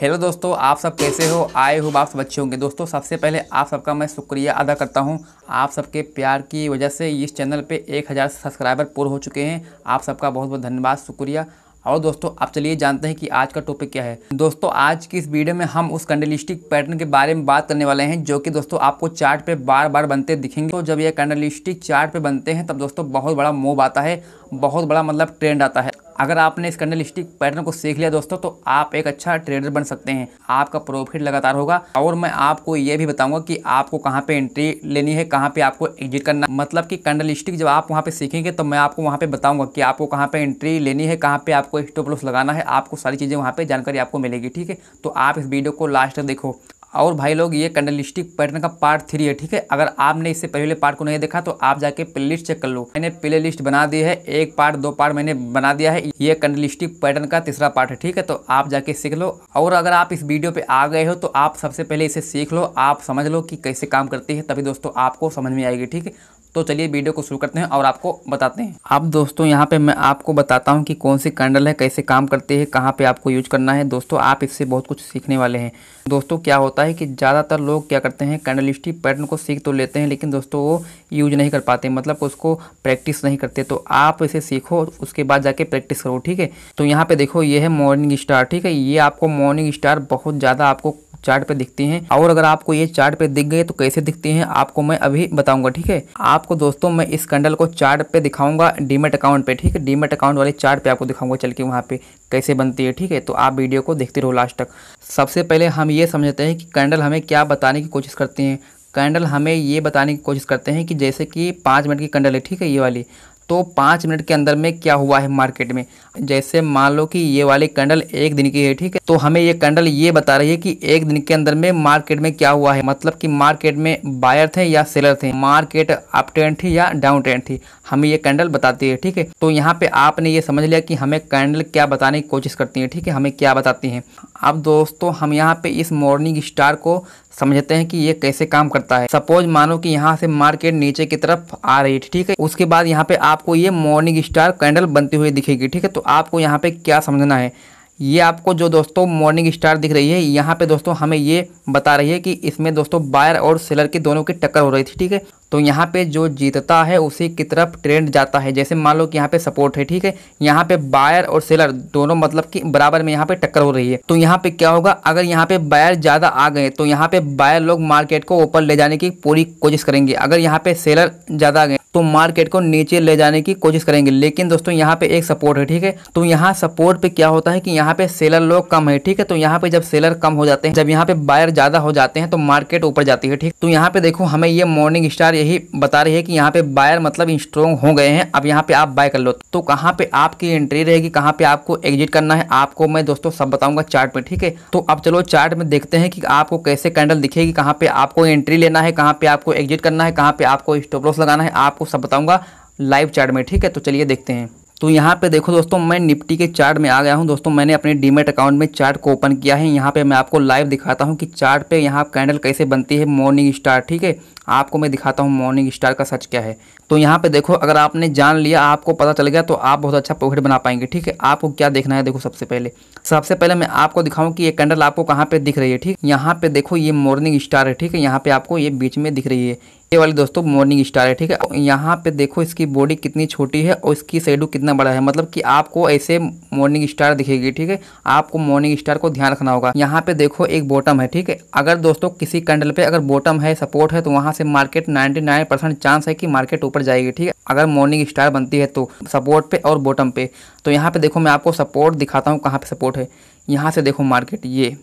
Hello दोस्तों, आप सब कैसे हो? आए हो आप सब अच्छे होंगे। दोस्तों, सबसे पहले आप सबका मैं शुक्रिया अदा करता हूँ। आप सबके प्यार की वजह से इस चैनल पे 1000 सब्सक्राइबर पूरे हो चुके हैं। आप सबका बहुत बहुत धन्यवाद, शुक्रिया। और दोस्तों आप चलिए जानते हैं कि आज का टॉपिक क्या है। दोस्तों, आज की इस वीडियो में हम उस कैंडलिस्टिक पैटर्न के बारे में बात करने वाले हैं, जो कि दोस्तों आपको चार्ट पे बार बार बनते दिखेंगे। तो जब ये कैंडलिस्टिक चार्ट पे बनते हैं, तब दोस्तों बहुत बड़ा मूव आता है, बहुत बड़ा मतलब ट्रेंड आता है। अगर आपने इस कैंडलस्टिक पैटर्न को सीख लिया दोस्तों तो आप एक अच्छा ट्रेडर बन सकते हैं। आपका प्रॉफिट लगातार होगा। और मैं आपको ये भी बताऊँगा कि आपको कहाँ पे एंट्री लेनी है, कहाँ पे आपको एग्जिट करना मतलब कि कैंडलस्टिक जब आप वहाँ पे सीखेंगे तो मैं आपको वहाँ पे बताऊँगा कि आपको कहाँ पे एंट्री लेनी है, कहाँ पे आपको स्टॉप लॉस लगाना है। आपको सारी चीज़ें वहाँ पे जानकारी आपको मिलेगी, ठीक है? तो आप इस वीडियो को लास्ट तक देखो। और भाई लोग, ये कैंडलिस्टिक पैटर्न का पार्ट थ्री है, ठीक है? अगर आपने इससे पहले पार्ट को नहीं देखा तो आप जाके प्ले लिस्ट चेक कर लो। मैंने प्ले लिस्ट बना दी है, एक पार्ट दो पार्ट मैंने बना दिया है, ये कैंडलिस्टिक पैटर्न का तीसरा पार्ट है, ठीक है? तो आप जाके सीख लो। और अगर आप इस वीडियो पे आ गए हो तो आप सबसे पहले इसे सीख लो, आप समझ लो कि कैसे काम करती है, तभी दोस्तों आपको समझ में आएगी, ठीक है? तो चलिए वीडियो को शुरू करते हैं और आपको बताते हैं। अब दोस्तों, यहाँ पे मैं आपको बताता हूँ कि कौन सी कैंडल है, कैसे काम करती है, कहाँ पे आपको यूज़ करना है। दोस्तों, आप इससे बहुत कुछ सीखने वाले हैं। दोस्तों, क्या होता है कि ज़्यादातर लोग क्या करते हैं, कैंडलिस्टिक पैटर्न को सीख तो लेते हैं, लेकिन दोस्तों, वो यूज़ नहीं कर पाते मतलब उसको प्रैक्टिस नहीं करते। तो आप इसे सीखो, उसके बाद जाके प्रैक्टिस करो, ठीक है? तो यहाँ पे देखो, ये है मॉर्निंग स्टार, ठीक है? ये आपको मॉर्निंग स्टार बहुत ज़्यादा आपको चार्ट पे दिखती हैं। और अगर आपको ये चार्ट पे दिख गए तो कैसे दिखती हैं, आपको मैं अभी बताऊँगा, ठीक है? आपको दोस्तों, मैं इस कैंडल को चार्ट पे दिखाऊँगा, डीमेट अकाउंट पे, ठीक है? डीमेट अकाउंट वाले चार्ट पे आपको दिखाऊँगा, चल के वहाँ पे कैसे बनती है, ठीक है? तो आप वीडियो को देखते रहो लास्ट तक। सबसे पहले हम ये समझते हैं कि कैंडल हमें क्या बताने की कोशिश करती हैं। कैंडल हमें ये बताने की कोशिश करते हैं कि जैसे कि पाँच मिनट की कैंडल है, ठीक है, ये वाली। तो पाँच मिनट के अंदर में क्या हुआ है मार्केट में? जैसे मान लो कि ये वाली कैंडल एक दिन की है, ठीक है? तो हमें ये कैंडल ये बता रही है कि एक दिन के अंदर में मार्केट में क्या हुआ है? मतलब कि मार्केट में बायर थे या सेलर थे? मार्केट अप ट्रेंड थी या डाउन ट्रेंड थी? हमें ये कैंडल बताती है, ठीक है? तो यहाँ पे आपने ये समझ लिया कि हमें कैंडल क्या बताने की कोशिश करती है, ठीक है? हमें क्या बताती है? अब दोस्तों, हम यहाँ पे इस मॉर्निंग स्टार को समझते हैं कि ये कैसे काम करता है। सपोज़ मानो कि यहाँ से मार्केट नीचे की तरफ़ आ रही है, ठीक है? उसके बाद यहाँ पे आपको ये मॉर्निंग स्टार कैंडल बनती हुई दिखेगी, ठीक है? तो आपको यहाँ पे क्या समझना है? ये आपको जो दोस्तों मॉर्निंग स्टार दिख रही है, यहाँ पे दोस्तों हमें ये बता रही है कि इसमें दोस्तों बायर और सेलर के दोनों की टक्कर हो रही थी, ठीक है? तो यहाँ पे जो जीतता है उसी की तरफ़ ट्रेंड जाता है जैसे मान लो कि यहाँ पे सपोर्ट है ठीक है यहाँ पे बायर और सेलर दोनों मतलब कि बराबर में यहाँ पे टक्कर हो रही है तो यहाँ पे क्या होगा अगर यहाँ पे बायर ज़्यादा आ गए तो यहाँ पे बायर लोग मार्केट को ऊपर ले जाने की पूरी कोशिश करेंगे अगर यहाँ पे सेलर ज़्यादा आ गए तो मार्केट को नीचे ले जाने की कोशिश करेंगे लेकिन दोस्तों यहाँ पे एक सपोर्ट है ठीक है तो यहाँ सपोर्ट पे क्या होता है कि यहाँ पे सेलर लोग कम है ठीक है तो यहाँ पे जब सेलर कम हो जाते हैं जब यहाँ पे बायर ज़्यादा हो जाते हैं तो मार्केट ऊपर जाती है ठीक तो यहाँ पे देखो हमें ये मॉर्निंग स्टार यही बता रही है कि यहाँ पे बायर मतलब स्ट्रॉन्ग हो गए हैं। अब यहाँ पे आप बाय कर लो। तो कहाँ पे आपकी एंट्री रहेगी, कहाँ पे आपको एग्जिट करना है, आपको मैं दोस्तों सब बताऊँगा चार्ट में ठीक है? तो अब चलो चार्ट में देखते हैं कि आपको कैसे कैंडल दिखेगी, कहाँ पे आपको एंट्री लेना है, कहाँ पे आपको एग्जिट करना है, कहाँ पे आपको स्टॉप लॉस लगाना है, आपको सब बताऊँगा लाइव चार्ट में, ठीक है? तो चलिए देखते हैं। तो यहाँ पे देखो दोस्तों, मैं निफ्टी के चार्ट में आ गया हूँ। दोस्तों, मैंने अपने डीमेट अकाउंट में चार्ट को ओपन किया है। यहाँ पे मैं आपको लाइव दिखाता हूँ कि चार्ट पे यहाँ कैंडल कैसे बनती है मॉर्निंग स्टार, ठीक है? आपको मैं दिखाता हूँ मॉर्निंग स्टार का सच क्या है। तो यहाँ पे देखो, अगर आपने जान लिया, आपको पता चल गया तो आप बहुत अच्छा प्रॉफिट बना पाएँगे, ठीक है? आपको क्या देखना है, देखो सबसे पहले। सबसे पहले मैं आपको दिखाऊँ कि ये कैंडल आपको कहाँ पे दिख रही है, ठीक? यहाँ पे देखो, ये मॉर्निंग स्टार है, ठीक है? यहाँ पे आपको ये बीच में दिख रही है। ये वाली दोस्तों मॉर्निंग स्टार है, ठीक है? यहाँ पे देखो इसकी बॉडी कितनी छोटी है और इसकी शेडो कितना बड़ा है। मतलब कि आपको ऐसे मॉर्निंग स्टार दिखेगी, ठीक है? आपको मॉर्निंग स्टार को ध्यान रखना होगा। यहाँ पे देखो एक बॉटम है, ठीक है? अगर दोस्तों किसी कैंडल पे अगर बॉटम है सपोर्ट है तो वहाँ से मार्केट 99 परसेंट चांस है कि मार्केट ऊपर जाएगी, ठीक है? अगर मॉर्निंग स्टार बनती है तो सपोर्ट पे और बॉटम पे। तो यहाँ पे देखो मैं आपको सपोर्ट दिखाता हूँ कहाँ पे सपोर्ट है। यहाँ से देखो मार्केट ये।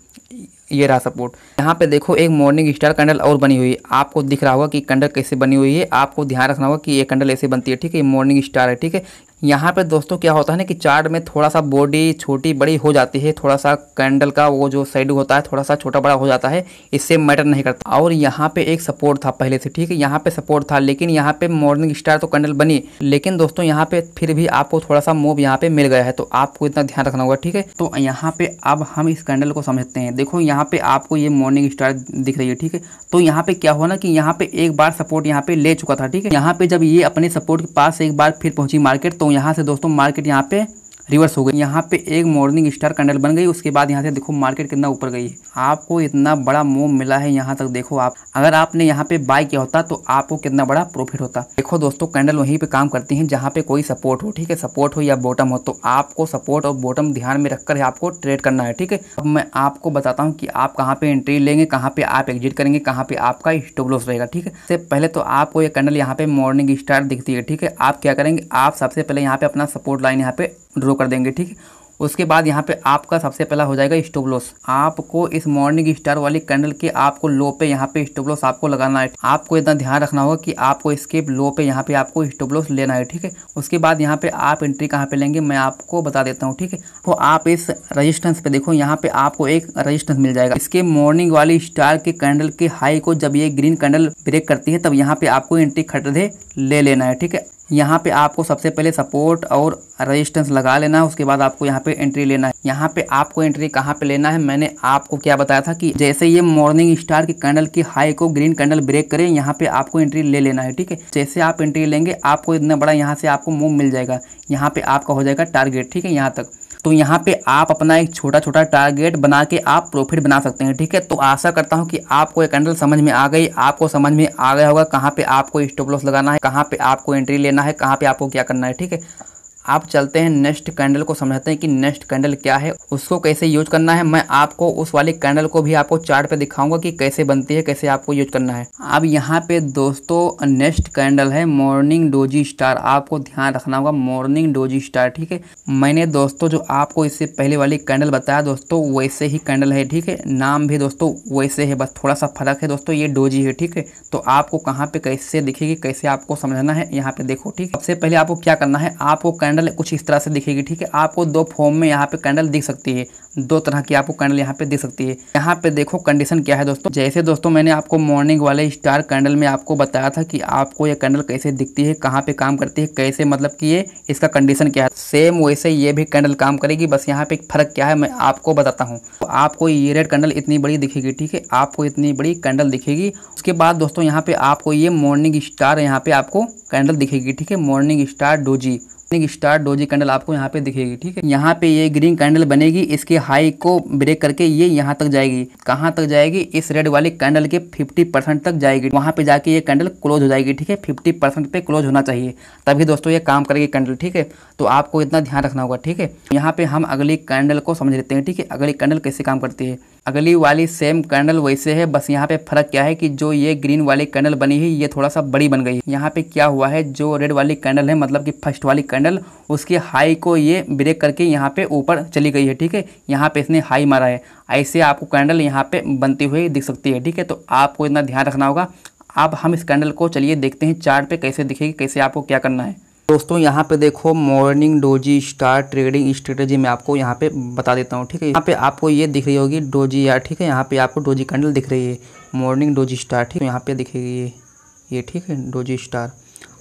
ये रहा सपोर्ट यहाँ पे देखो एक मॉर्निंग स्टार कैंडल और बनी हुई है। आपको दिख रहा होगा कि कैंडल कैसे बनी हुई है। आपको ध्यान रखना होगा कि ये कैंडल ऐसे बनती है, ठीक है? ये मॉर्निंग स्टार है, ठीक है? यहाँ पे दोस्तों क्या होता है ना कि चार्ट में थोड़ा सा बॉडी छोटी बड़ी हो जाती है थोड़ा सा कैंडल का वो जो साइड होता है थोड़ा सा छोटा बड़ा हो जाता है इससे मैटर नहीं करता और यहाँ पे एक सपोर्ट था पहले से ठीक है यहाँ पे सपोर्ट था लेकिन यहाँ पे मॉर्निंग स्टार तो कैंडल बनी लेकिन दोस्तों यहाँ पे फिर भी आपको थोड़ा सा मूव यहाँ पे मिल गया है तो आपको इतना ध्यान रखना होगा ठीक है तो यहाँ पे अब हम इस कैंडल को समझते हैं देखो यहाँ पे आपको ये मॉर्निंग स्टार दिख रही है ठीक है तो यहाँ पे क्या हुआ ना कि यहाँ पे एक बार सपोर्ट यहाँ पे ले चुका था ठीक है यहाँ पे जब ये अपने सपोर्ट के पास एक बार फिर पहुँची मार्केट तो यहाँ से दोस्तों मार्केट यहाँ पे रिवर्स हो गई। यहाँ पे एक मॉर्निंग स्टार कैंडल बन गई। उसके बाद यहाँ से देखो मार्केट कितना ऊपर गई। है आपको इतना बड़ा मूव मिला है यहाँ तक देखो आप। अगर आपने यहाँ पे बाय किया होता तो आपको कितना बड़ा प्रॉफिट होता। देखो दोस्तों, कैंडल वहीं पे काम करती हैं जहाँ पे कोई सपोर्ट हो, ठीक है? सपोर्ट हो या बॉटम हो तो आपको सपोर्ट और बॉटम ध्यान में रखकर आपको ट्रेड करना है, ठीक है? अब मैं आपको बताता हूँ कि आप कहाँ पे एंट्री लेंगे, कहाँ पे आप एग्जिट करेंगे, कहाँ पे आपका स्टॉप लॉस रहेगा, ठीक है? सबसे पहले तो आपको ये कैंडल यहाँ पे मॉर्निंग स्टार दिखती है, ठीक है? आप क्या करेंगे? आप सबसे पहले यहाँ पे अपना सपोर्ट लाइन यहाँ पे ड्रॉ कर देंगे, ठीक? उसके बाद यहाँ पे आपका सबसे पहला हो जाएगा स्टॉप लॉस। आपको इस मॉर्निंग स्टार वाली कैंडल के आपको लो पे यहाँ पे स्टॉप लॉस आपको लगाना है। आपको इतना ध्यान रखना होगा कि आपको इसके लो पे यहाँ पे आपको स्टॉप लॉस लेना है, ठीक है? उसके बाद यहाँ पे आप एंट्री कहाँ पे लेंगे, मैं आपको बता देता हूँ, ठीक है? तो आप इस रजिस्टेंस पे देखो, यहाँ पे आपको एक रजिस्टेंस मिल जाएगा। इसके मॉर्निंग वाली स्टार के कैंडल के हाई को जब ये ग्रीन कैंडल ब्रेक करती है, तब यहाँ पे आपको एंट्री खरीदे ले लेना है, ठीक है? यहाँ पे आपको सबसे पहले सपोर्ट और रेजिस्टेंस लगा लेना है, उसके बाद आपको यहाँ पे एंट्री लेना है। यहाँ पे आपको एंट्री कहाँ पे लेना है, मैंने आपको क्या बताया था कि जैसे ये मॉर्निंग स्टार की कैंडल की हाई को ग्रीन कैंडल ब्रेक करें, यहाँ पे आपको एंट्री ले लेना है, ठीक है? जैसे आप एंट्री लेंगे, आपको इतना बड़ा यहाँ से आपको मूव मिल जाएगा। यहाँ पे आपका हो जाएगा टारगेट ठीक है? यहाँ तक। तो यहाँ पे आप अपना एक छोटा छोटा टारगेट बना के आप प्रॉफिट बना सकते हैं, ठीक है? तो आशा करता हूँ कि आपको एक कैंडल समझ में आ गई, आपको समझ में आ गया होगा कहाँ पे आपको स्टॉप लॉस लगाना है, कहाँ पे आपको एंट्री लेना है, कहाँ पे आपको क्या करना है, ठीक है? आप चलते हैं नेक्स्ट कैंडल को समझते हैं कि नेक्स्ट कैंडल क्या है, उसको कैसे यूज़ करना है, मैं आपको उस वाली कैंडल को भी आपको चार्ट पे दिखाऊँगा कि कैसे बनती है, कैसे आपको यूज़ करना है। अब यहाँ पे दोस्तों नेक्स्ट कैंडल है मॉर्निंग डोजी स्टार आपको ध्यान रखना होगा मॉर्निंग डोजी स्टार ठीक है? मैंने दोस्तों, जो आपको इससे पहले वाली कैंडल बताया दोस्तों, वैसे ही कैंडल है, ठीक है? नाम भी दोस्तों वैसे है, बस थोड़ा सा फ़र्क है दोस्तों, ये डोजी है, ठीक है? तो आपको कहाँ पे कैसे दिखेगी, कैसे आपको समझना है, यहाँ पे देखो, ठीक सबसे पहले आपको क्या करना है, आपको कैंडल कैंडल कुछ इस तरह से दिखेगी, ठीक है? आपको दो फॉर्म में यहाँ पे कैंडल दिख सकती है। दो तरह की आपको कैंडल यहाँ पे दिख सकती है। यहाँ पे देखो कंडीशन क्या है दोस्तों। जैसे दोस्तों मैंने आपको मॉर्निंग वाले स्टार कैंडल में आपको बताया था कि आपको ये कैंडल कैसे दिखती है, कहाँ पे काम करती है, कैसे मतलब कि ये इसका कंडीशन क्या है। सेम वैसे ये भी कैंडल काम करेगी, बस यहाँ पे फ़र्क क्या है मैं आपको बताता हूँ। तो आपको ये रेड कैंडल इतनी बड़ी दिखेगी, ठीक है? आपको इतनी बड़ी कैंडल दिखेगी। उसके बाद दोस्तों यहाँ पे आपको ये मॉर्निंग स्टार यहाँ पे आपको कैंडल दिखेगी, ठीक है? Morning star doji star doji candle आपको यहाँ पे दिखेगी, ठीक है? यहाँ पे ये ग्रीन कैंडल बनेगी, इसके हाई को ब्रेक करके ये यहाँ तक जाएगी। कहाँ तक जाएगी? इस रेड वाली कैंडल के 50 परसेंट तक जाएगी। वहाँ पे जाके ये कैंडल क्लोज हो जाएगी, ठीक है? 50 परसेंट पे क्लोज होना चाहिए। तभी दोस्तों ये काम करेगी कैंडल, ठीक है? तो आपको इतना ध्यान रखना होगा, ठीक है? यहाँ पे हम अगली कैंडल को समझ लेते हैं, ठीक है? अगली कैंडल कैसे काम करती है। अगली वाली सेम कैंडल वैसे है, बस यहाँ पे फ़र्क क्या है कि जो ये ग्रीन वाली कैंडल बनी है ये थोड़ा सा बड़ी बन गई। है यहाँ पे क्या हुआ है, जो रेड वाली कैंडल है मतलब कि फ़र्स्ट वाली कैंडल उसके हाई को ये ब्रेक करके यहाँ पे ऊपर चली गई है, ठीक है? यहाँ पे इसने हाई मारा है। ऐसे आपको कैंडल यहाँ पे बनती हुई दिख सकती है, ठीक है? तो आपको इतना ध्यान रखना होगा। अब हम इस कैंडल को चलिए देखते हैं चार्ट पे कैसे दिखेगी, कैसे आपको क्या करना है। दोस्तों, यहाँ पे देखो morning doji star trading strategy मैं आपको यहाँ पे बता देता हूँ, ठीक है? यहाँ पे आपको ये दिख रही होगी डोजी यार, ठीक है? यहाँ पे आपको डोजी कैंडल दिख रही है मॉर्निंग डोजी स्टार ठीक है? यहाँ पे दिखेगी ये ये, ठीक है डोजी स्टार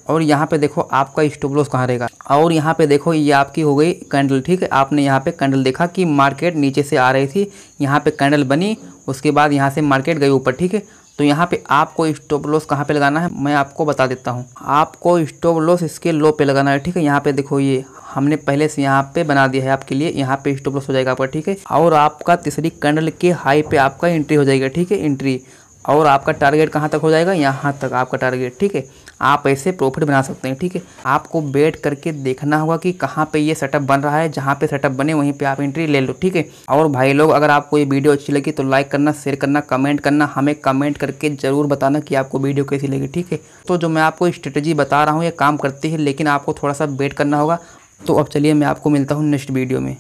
और यहाँ पे देखो, आपका स्टॉप लॉस कहाँ रहेगा? और यहाँ पे देखो, ये आपकी हो गई कैंडल ठीक है? आपने यहाँ पे कैंडल देखा कि मार्केट नीचे से आ रही थी, यहाँ पे कैंडल बनी, उसके बाद यहाँ से मार्केट गई ऊपर, ठीक है? तो यहाँ पे आपको स्टॉप लॉस कहाँ पे लगाना है, मैं आपको बता देता हूँ। आपको स्टॉप लॉस इसके लो पे लगाना है, ठीक है? यहाँ पे देखो ये, हमने पहले से यहाँ पे बना दिया है आपके लिए, यहाँ पे स्टॉप लॉस हो जाएगा आपका, ठीक है? और आपका तीसरी कैंडल के हाई पे आपका एंट्री हो जाएगा, ठीक है? एंट्री और आपका टारगेट कहाँ तक हो जाएगा? यहाँ तक आपका टारगेट ठीक है? आप ऐसे प्रॉफिट बना सकते हैं, ठीक है? आपको वेट करके देखना होगा कि कहाँ पे ये सेटअप बन रहा है, जहाँ पे सेटअप बने, वहीं पे आप एंट्री ले लो, ठीक है? और भाई लोग, अगर आपको ये वीडियो अच्छी लगी तो लाइक करना शेयर करना कमेंट करना, हमें कमेंट करके ज़रूर बताना कि आपको वीडियो कैसी लगी, ठीक है? तो जो मैं आपको स्ट्रेटेजी बता रहा हूँ, ये काम करती है, लेकिन आपको थोड़ा सा वेट करना होगा। तो अब चलिए मैं आपको मिलता हूँ नेक्स्ट वीडियो में।